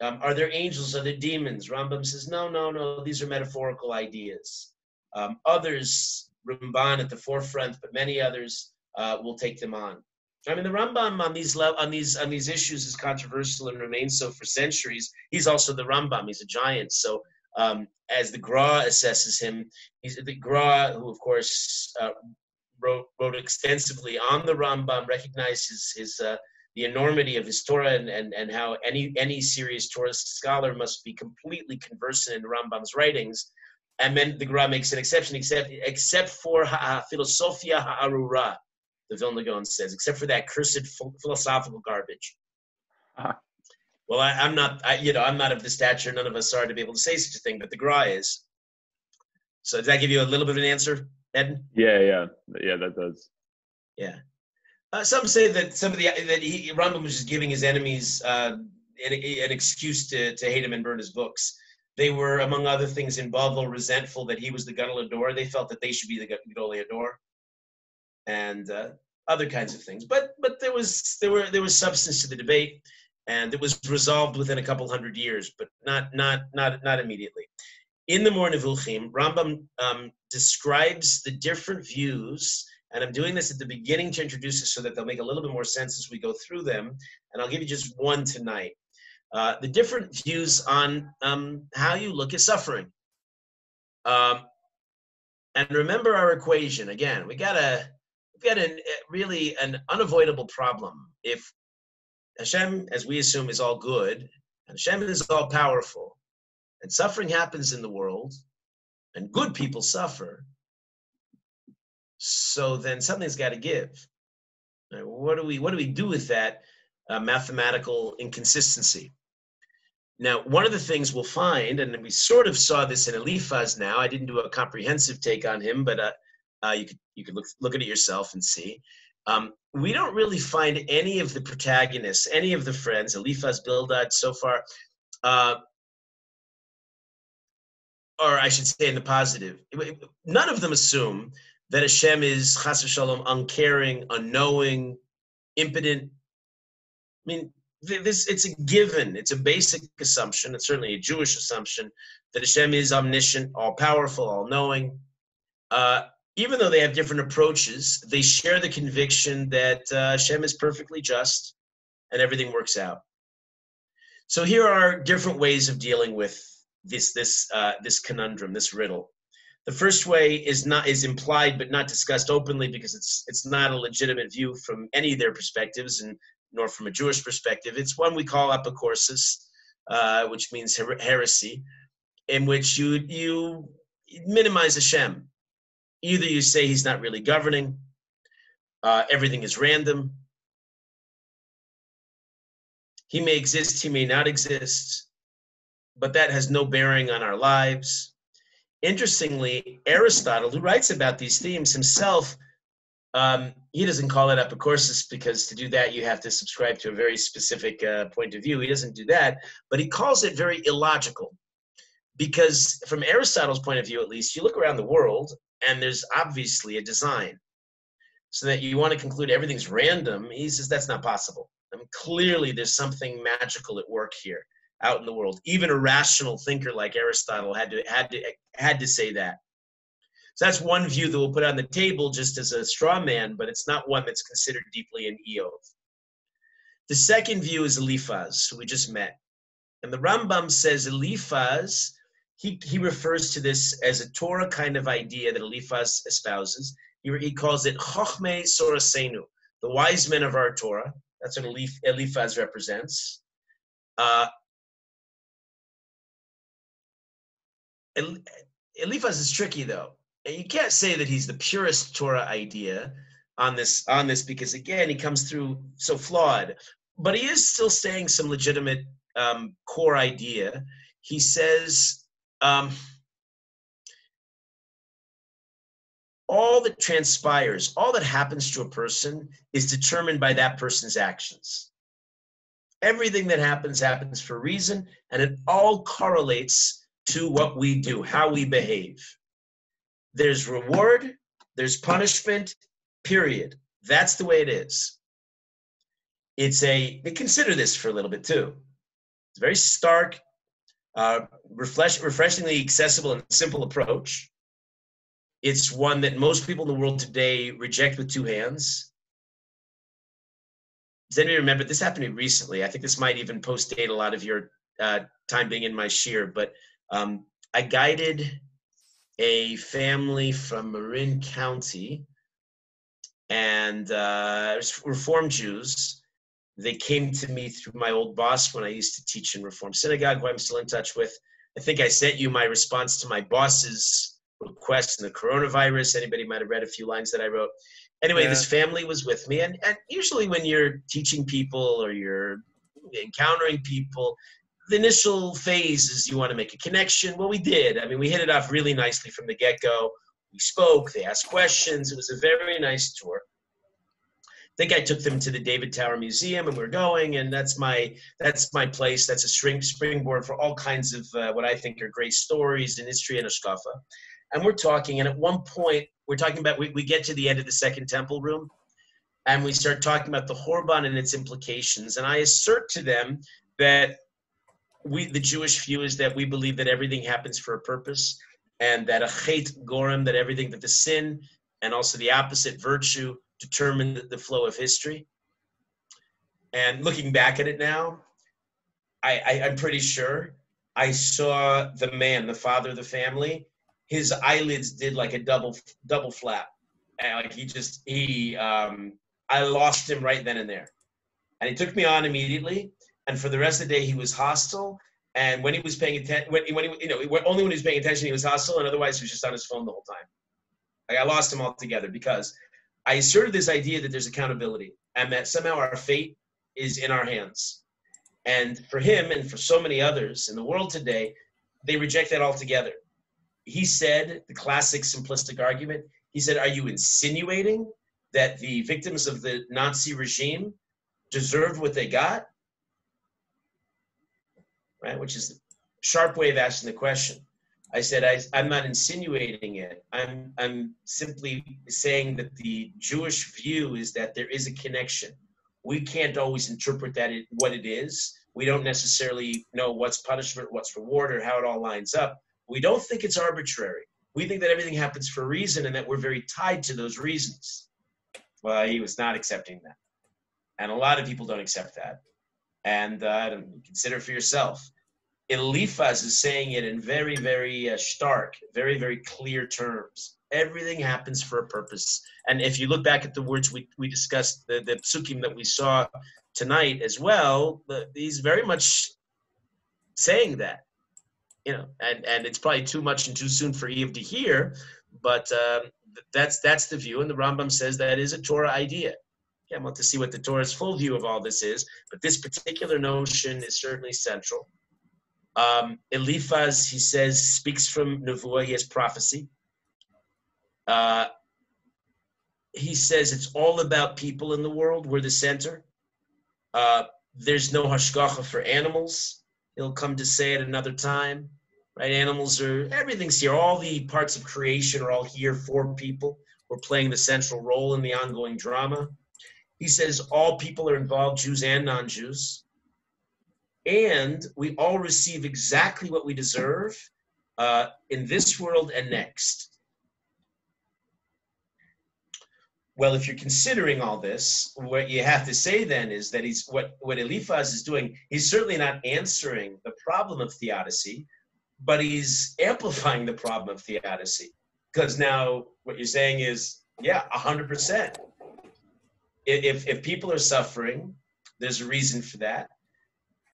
Um, are there angels? Are there demons? Rambam says, no, no, no. These are metaphorical ideas. Um, others, Ramban at the forefront, but many others uh, will take them on. I mean, the Rambam on these lev- on these on these issues is controversial and remains so for centuries. He's also the Rambam. He's a giant. So um, as the Gra assesses him, he's the Gra, who of course uh, wrote wrote extensively on the Rambam, recognizes his uh, the enormity of his Torah and, and, and how any any serious Torah scholar must be completely conversant in Rambam's writings. And then the Gra makes an exception, except except for ha- philosophia ha'arura, the Vilna Gaon says, except for that cursed ph- philosophical garbage. Uh-huh. Well, I, I'm not, I, you know, I'm not of the stature. None of us are to be able to say such a thing, but the Gra is. So does that give you a little bit of an answer, Ed? Yeah, yeah, yeah. That does. Yeah. Uh, some say that some of the that he Rambam was just giving his enemies uh, an, an excuse to, to hate him and burn his books. They were, among other things, in Bavel resentful that he was the Gadol They felt that they should be the Gadol and uh, other kinds of things. But but there was there were there was substance to the debate, and it was resolved within a couple hundred years, but not not not not immediately. In the Moreh Nevuchim, Rambam um, describes the different views and I'm doing this at the beginning to introduce us so that they'll make a little bit more sense as we go through them. And I'll give you just one tonight. Uh, the different views on um, how you look at suffering. Um, and remember our equation again. We got a we got a really an unavoidable problem. If Hashem, as we assume, is all good, and Hashem is all powerful, and suffering happens in the world, and good people suffer, so then something's got to give. What do we what do we do with that uh, mathematical inconsistency? Now, one of the things we'll find, and we sort of saw this in Eliphaz. Now, I didn't do a comprehensive take on him, but uh, uh, you could you could look look at it yourself and see. Um, we don't really find any of the protagonists, any of the friends, Eliphaz, Bildad, so far, uh, or I should say in the positive. None of them assume that Hashem is chas v'shalom uncaring, unknowing, impotent. I mean, this it's a given. It's a basic assumption. It's certainly a Jewish assumption that Hashem is omniscient, all powerful, all knowing. Uh, even though they have different approaches, they share the conviction that uh, Hashem is perfectly just and everything works out. So here are different ways of dealing with this this uh, this conundrum, this riddle. The first way is not is implied but not discussed openly because it's it's not a legitimate view from any of their perspectives and nor from a Jewish perspective. It's one we call apocorsis, uh, which means her- heresy, in which you you minimize Hashem. Either you say he's not really governing, uh, everything is random. He may exist, he may not exist, but that has no bearing on our lives. Interestingly, Aristotle, who writes about these themes himself, um, he doesn't call it apocorsis because to do that you have to subscribe to a very specific uh, point of view. He doesn't do that, but he calls it very illogical because, from Aristotle's point of view at least, you look around the world and there's obviously a design. So that you want to conclude everything's random, he says that's not possible. I mean, clearly there's something magical at work here out in the world. Even a rational thinker like Aristotle had to had to had to say that. So that's one view that we'll put on the table just as a straw man, but it's not one that's considered deeply in Iyov. The second view is Eliphaz, who we just met. And the Rambam says Eliphaz, he, he refers to this as a Torah kind of idea that Eliphaz espouses. He, he calls it Chochmei Sorasenu, the wise men of our Torah. That's what Eliph, Eliphaz represents. Uh, Eliphaz is tricky though. You can't say that he's the purest Torah idea on this on this because again he comes through so flawed. But he is still saying some legitimate um, core idea. He says um, all that transpires, all that happens to a person is determined by that person's actions. Everything that happens happens for a reason, and it all correlates to what we do, how we behave. There's reward, there's punishment, period. That's the way it is. It's a, consider this for a little bit too. It's very stark, uh, refresh, refreshingly accessible and simple approach. It's one that most people in the world today reject with two hands. does anybody remember? This happened to me recently. I think this might even post date a lot of your uh, time being in my shiur, but um, I guided a family from Marin County and uh, Reform Jews. They came to me through my old boss when I used to teach in Reform Synagogue, who I'm still in touch with. I think I sent you my response to my boss's request in the coronavirus. Anybody might have read a few lines that I wrote. Anyway, Yeah. this family was with me, and, and usually when you're teaching people or you're encountering people, the initial phase is you want to make a connection. Well, we did. I mean, we hit it off really nicely from the get go. We spoke, they asked questions. It was a very nice tour. I think I took them to the David Tower Museum, and we're going, and that's my that's my place. That's a string springboard for all kinds of uh, what I think are great stories in history and Hashkafa. And we're talking, and at one point, we're talking about we, we get to the end of the second temple room, and we start talking about the Churban and its implications. And I assert to them that we the Jewish view is that we believe that everything happens for a purpose, and that a chait gorem, that everything that the sin and also the opposite virtue determine the, the flow of history. And looking back at it now, I, I I'm pretty sure I saw the man, the father of the family. His eyelids did like a double double flap, and like he just he um I lost him right then and there, and he took me on immediately and for the rest of the day he was hostile. And when he was paying attention, when, when he, you know, only when he was paying attention he was hostile, and otherwise he was just on his phone the whole time. Like I lost him altogether because I asserted this idea that there's accountability and that somehow our fate is in our hands. And for him and for so many others in the world today, they reject that altogether. He said the classic simplistic argument. He said, "Are you insinuating that the victims of the Nazi regime deserved what they got?" Right? Which is sharp way of asking the question. I said, I, I'm not insinuating it. I'm, I'm simply saying that the Jewish view is that there is a connection. We can't always interpret that it, what it is. We don't necessarily know what's punishment, what's reward, or how it all lines up. We don't think it's arbitrary. We think that everything happens for a reason and that we're very tied to those reasons. Well, he was not accepting that. And a lot of people don't accept that and uh, consider for yourself. Eliphaz is saying it in very, very uh, stark, very, very clear terms. Everything happens for a purpose. And if you look back at the words we, we discussed, the, the psukim that we saw tonight as well, the, he's very much saying that. You know, and, and it's probably too much and too soon for Eve to hear, but um, that's that's the view. And the Rambam says that is a Torah idea. I want to see what the Torah's full view of all this is, but this particular notion is certainly central. Um, Eliphaz, he says, speaks from Nevuah, he has prophecy. Uh, he says it's all about people in the world, we're the center. Uh, there's no hashgacha for animals. He'll come to say it another time, right? Animals are, everything's here. All the parts of creation are all here for people. We're playing the central role in the ongoing drama. He says all people are involved, Jews and non Jews. And we all receive exactly what we deserve uh, in this world and next. Well, if you're considering all this, what you have to say then is that he's what, what Eliphaz is doing, he's certainly not answering the problem of theodicy, but he's amplifying the problem of theodicy. Because now what you're saying is, yeah, 100% if if people are suffering, there's a reason for that,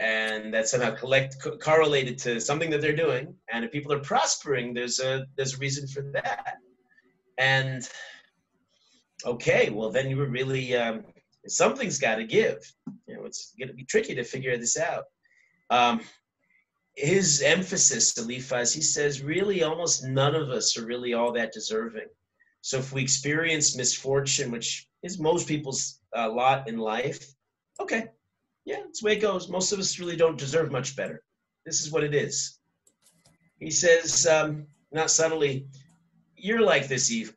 and that's somehow collect co- correlated to something that they're doing. And if people are prospering, there's a there's a reason for that. And okay, well then you were really um, something's got to give. You know, it's going to be tricky to figure this out. Um, his emphasis, Eliphaz, he says, really almost none of us are really all that deserving. So if we experience misfortune, which is most people's uh, lot in life, okay, yeah, it's the way it goes. Most of us really don't deserve much better. This is what it is. He says, um, not subtly, you're like this, Eve-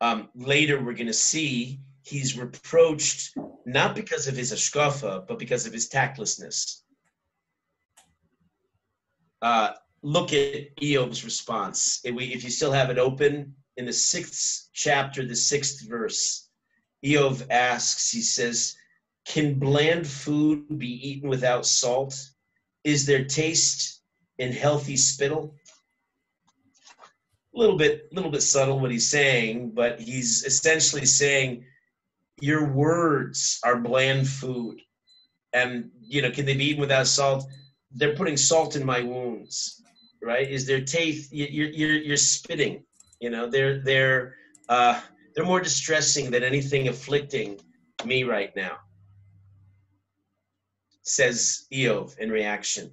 Um, later, we're going to see he's reproached not because of his hashkafa, but because of his tactlessness. Uh, look at Iyov's response. If, we, if you still have it open, in the sixth chapter, the sixth verse, Iyov asks, he says, Can bland food be eaten without salt? Is there taste in healthy spittle? A little bit, little bit subtle what he's saying, but he's essentially saying your words are bland food. And you know, can they be eaten without salt? They're putting salt in my wounds, right? Is there taste? You're you're you're spitting. You know, they're they're uh, they're more distressing than anything afflicting me right now. Says Iyov in reaction.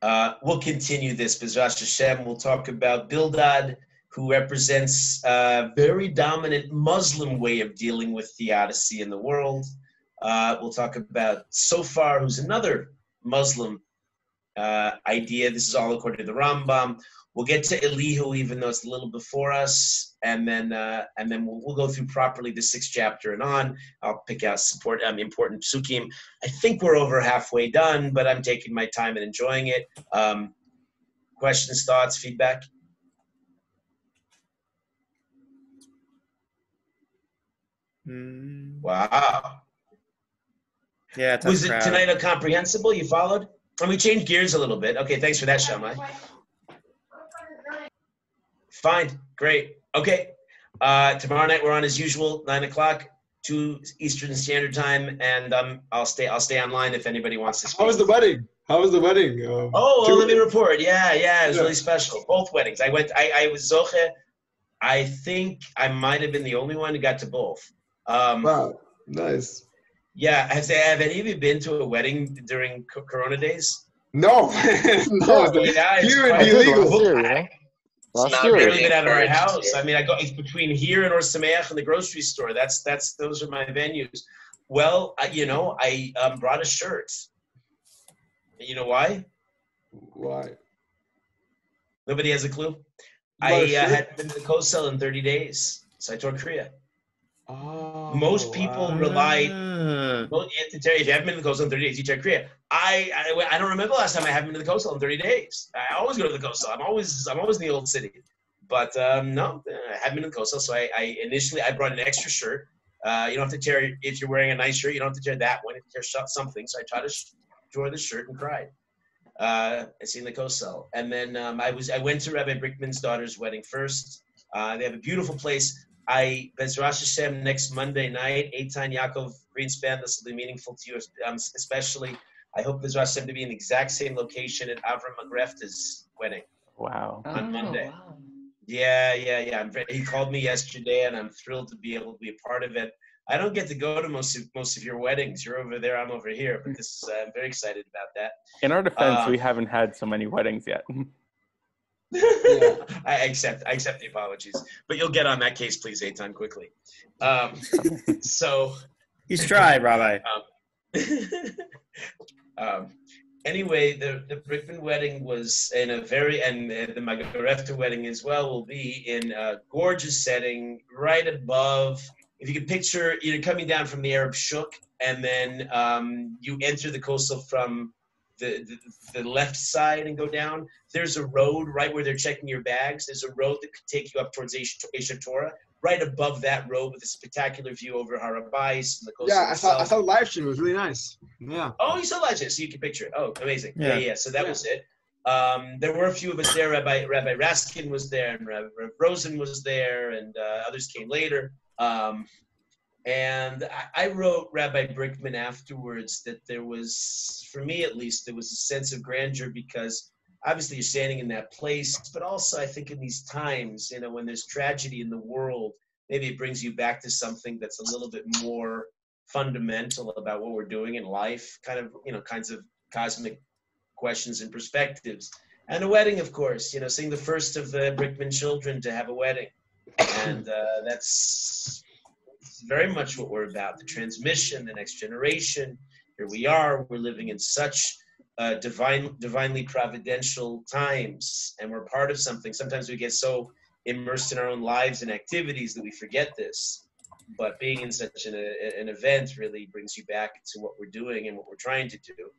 Uh, we'll continue this, Bezras Hashem. We'll talk about Bildad, who represents a very dominant Muslim way of dealing with theodicy in the world. Uh, we'll talk about Sofar, who's another Muslim uh, idea. This is all according to the Rambam. We'll get to Elihu, even though it's a little before us, and then uh, and then we'll, we'll go through properly the sixth chapter and on. I'll pick out support um, important psukim. I think we're over halfway done, but I'm taking my time and enjoying it. Um, questions, thoughts, feedback. Mm, Wow. yeah, tough Was it tonight a comprehensible? You followed? And we changed gears a little bit. Okay, thanks for that, Shamai. Fine, great. Okay. Uh, tomorrow night we're on as usual, nine o'clock, two Eastern Standard Time, and um, I'll stay. I'll stay online if anybody wants to. Speak. How was the wedding? How was the wedding? Um, Oh, two- well, let me report. Yeah, yeah, it was Yeah. really special. Both weddings. I went. I, I was zoche. I think I might have been the only one who got to both. Um, Wow, nice. Yeah, has have any of you been to a wedding during Corona days? No, *laughs* no. Yeah, it's Here would quite- be I did illegal. Last year, you know? Last not year. I've really barely been out of our house. here. I mean, I go it's between here and Ohr Somayach and the grocery store. That's that's those are my venues. Well, I, you know, I um, brought a shirt. You know why? Why? Nobody has a clue. brought I a uh, hadn't been to the Kosel in 30 days, so I tore kriah. Oh, Most people wow. rely. Well, you have to tell you, if you haven't been to the Kosel in 30 days, you try kriah. I, I I don't remember last time I haven't been to the Kosel in 30 days. I always go to the Kosel. I'm always I'm always in the old city. But um, no, I haven't been to the Kosel. So I, I initially I brought an extra shirt. Uh, you don't have to tear if you're wearing a nice shirt. You don't have to tear that one. You have to tear something. So I tried to sh- tore the shirt and cried. Uh, I seen the Kosel, and then um, I was I went to Rabbi Brickman's daughter's wedding first. Uh, they have a beautiful place. I Bezras Hashem next Monday night, Eitan Yaakov Greenspan. This will be meaningful to you, um, especially. I hope Bezras Hashem to be in the exact same location at Avram Magrefta's wedding. Wow. On Monday. Yeah, yeah, yeah. I'm he called me yesterday, and I'm thrilled to be able to be a part of it. I don't get to go to most of most of your weddings. You're over there, I'm over here, but this is uh, I'm very excited about that. In our defense, Uh, we haven't had so many weddings yet. *laughs* *laughs* I accept I accept the apologies, but you'll get on that case, please, Eitan, quickly. Um, *laughs* so. He's tried, Rabbi. *laughs* um, anyway, the, the Brickman wedding was in a very, and uh, the Magarefta wedding as well will be in a gorgeous setting right above. If you can picture, you're coming down from the Arab Shuk, and then um, you enter the Kosel from the, the, the left side and go down. There's a road right where they're checking your bags. There's a road that could take you up towards Aish HaTorah. Right above that road with a spectacular view over Har HaBayis and the coast. Yeah, I saw I saw the live stream. It was really nice. Yeah. Oh, you saw Legend, so you can picture it. Oh, amazing. Yeah, Yeah. yeah. So that Yeah. was it. Um, there were a few of us there. Rabbi Rabbi Raskin was there, and Rabbi, Rabbi Rosen was there, and uh, others came later. Um, and I, wrote Rabbi Brickman afterwards that there was, for me at least, there was a sense of grandeur because obviously you're standing in that place, but also I think in these times, you know, when there's tragedy in the world, maybe it brings you back to something that's a little bit more fundamental about what we're doing in life, kind of, you know, kinds of cosmic questions and perspectives. And a wedding, of course, you know, seeing the first of the Brickman children to have a wedding. And uh, that's very much what we're about the transmission, the next generation. Here we are, we're living in such uh, divine, divinely providential times, and we're part of something. Sometimes we get so immersed in our own lives and activities that we forget this. But being in such an, an event really brings you back to what we're doing and what we're trying to do.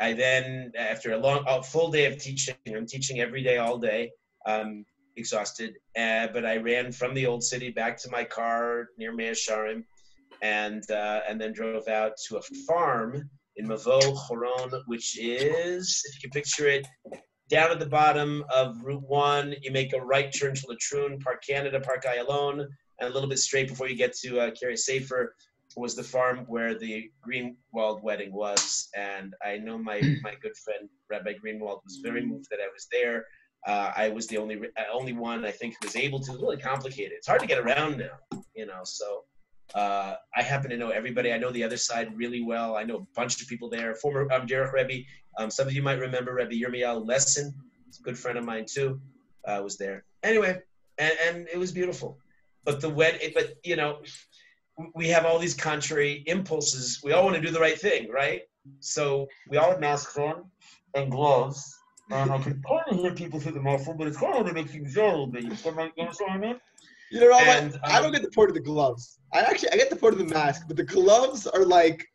I then, after a long, a full day of teaching, I'm teaching every day, all day. Um, exhausted. Uh, but I ran from the old city back to my car near Mea Shearim, and uh, and then drove out to a farm in Mavo Choron, which is, if you can picture it, down at the bottom of Route One. You make a right turn to Latrun, Park Canada, Park Ayalon, and a little bit straight before you get to uh, Kiryat Sefer was the farm where the Greenwald wedding was, and I know my *clears throat* my good friend Rabbi Greenwald was very moved that I was there. Uh, I was the only uh, only one I think who was able to. It's really complicated. It's hard to get around now, you know. So uh, I happen to know everybody. I know the other side really well. I know a bunch of people there. Former um, Derek Rebbe. Um, some of you might remember Rebbe Yirmiyahu Lesson. He's a good friend of mine too. Uh, was there anyway, and, and it was beautiful. But the wed, but you know, we have all these contrary impulses. We all want to do the right thing, right? So we all have masks on and gloves. And I can kind of hear people through the muffle, but it's kind of make things a little bit. You know what I mean? You know, Rabbi, And, I don't um, get the point of the gloves. I actually I get the point of the mask, but the gloves are like,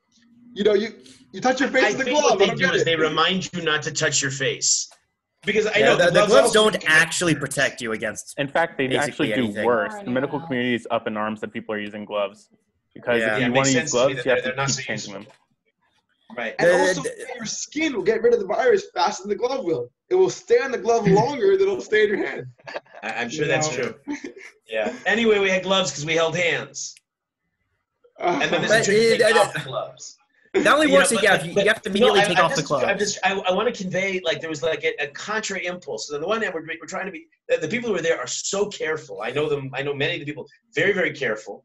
you know, you you touch your face I with the think glove. what they don't do get is it. they remind you not to touch your face. Because I Yeah, know the, the gloves also- don't actually protect you against. In fact, they actually do anything. worse. The medical community is up in arms that people are using gloves because Yeah. if you it want to use sense to gloves, you have they're- to they're not keep so changing useful. them. Right. And The- also, the- your skin will get rid of the virus faster than the glove will. It will stay on the glove *laughs* longer than it'll stay in your hand. I, I'm sure You that's know? true. *laughs* Yeah. Anyway, we had gloves because we held hands. And then But there's a it- uh, off the gloves. That only You know, works if but- you but- have, you have to no, immediately I- take I'm off the just- I'm gloves. just, I, I want to convey like there was like a, a contra impulse. So on the one hand, we're, we're trying to be the, the people who are there are so careful. I know them. I know many of the people very very careful.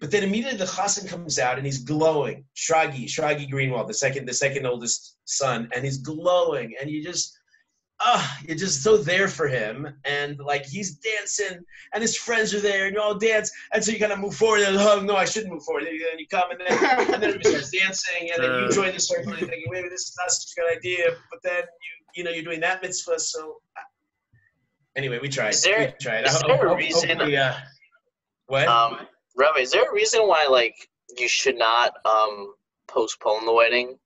But then immediately the chassan comes out and he's glowing. Shragi, Shragi Greenwald, the second the second oldest son, and he's glowing, and you just ah, you're just so there for him, and like he's dancing, and his friends are there, and you all dance, and so you kind of move forward, and oh no, I shouldn't move forward, and then you come, and then and then everybody starts dancing, and then you Uh. join the circle, and you're thinking maybe this is not such a good idea, but then you you know you're doing that mitzvah, so uh, anyway, we tried. Is there- we tried. is I- there a reason- hopefully, uh, what? Um, Rabbi, is there a reason why like you should not um postpone the wedding?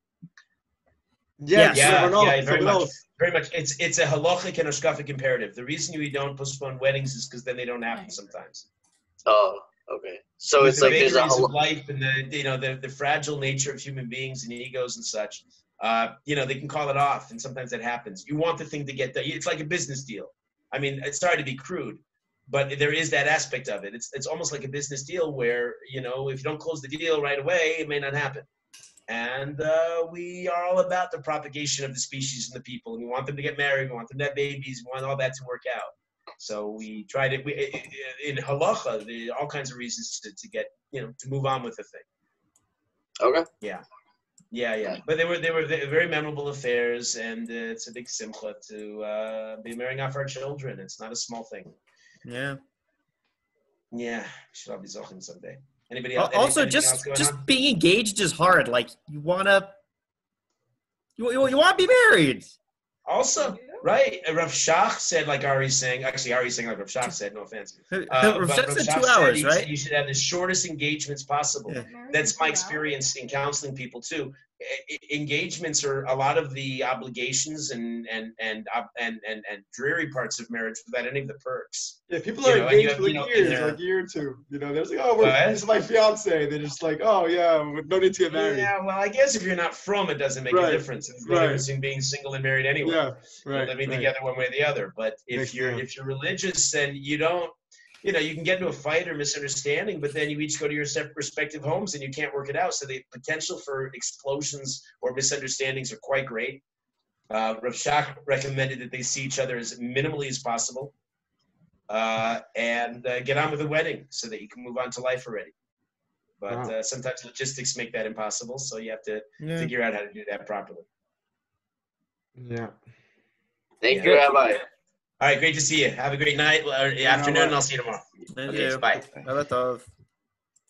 Yeah, Yes. yeah, someone else, yeah, very someone much. Very much. It's it's a halachic and a shkafic imperative. The reason you don't postpone weddings is because then they don't happen sometimes. Oh, okay. So With it's the like there's a vagaries hal- of life and the you know the, the fragile nature of human beings and egos and such. Uh, you know they can call it off, and sometimes that happens. You want the thing to get done. It's like a business deal. I mean, it's sorry to be crude, but there is that aspect of it. It's it's almost like a business deal where you know if you don't close the deal right away, it may not happen. And uh, we are all about the propagation of the species and the people. And we want them to get married. We want them to have babies. We want all that to work out. So we try to we, in halacha, there are all kinds of reasons to, to get you know to move on with the thing. okay. Yeah, yeah. Yeah, but they were they were very memorable affairs, and uh, it's a big simcha to uh, be marrying off our children. It's not a small thing. Yeah. Yeah, should all be zochim someday. Anybody else? Also, anything just going just on? being engaged is hard. Like you wanna, you you, you want to be married. Also, right? Rav Shach said, like Ari's saying. Actually, Ari's saying like Rav Shach said. No offense. *laughs* Uh, Rav but Shach Rav said Shach two hours, he- right? You should have the shortest engagements possible. Yeah. That's my experience in counseling people too. Engagements are a lot of the obligations and and and and and, and dreary parts of marriage without any of the perks. Yeah, people You are know, engaged have, for you know, years, like a year or two. You know, there's like, oh, we're, this is my fiance. They're just like, oh yeah, no need to get married. Yeah, well, I guess if you're not from, it doesn't make Right, a difference. It's right. difference in being single and married anyway. Yeah, right. living right. together one way or the other. But if Makes you're sense. if you're religious, then you don't. You know, you can get into a fight or misunderstanding, but then you each go to your separate respective homes and you can't work it out. So the potential for explosions or misunderstandings are quite great. Uh, Rav Shach recommended that they see each other as minimally as possible, uh, and uh, get on with the wedding so that you can move on to life already. But Wow. uh, sometimes logistics make that impossible, so you have to Yeah. figure out how to do that properly. Yeah. Thank Yeah. you, Rabbi. All right, great to see you. Have a great night uh, or afternoon, and I'll see you tomorrow. Thank Okay, you. bye. Bye, Tov.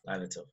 Bye, Natil.